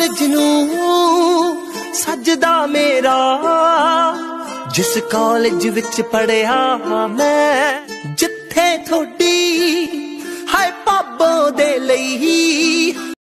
college ਨੂੰ ਸੱਜਦਾ ਮੇਰਾ, ਜਿਸ ਕਾਲਜ ਵਿੱਚ ਪੜਿਆ ਮੈਂ, ਜਿੱਥੇ ਥੋੜੀ ਹਾਏ ਪਾਪੋ ਦੇ ਲਈ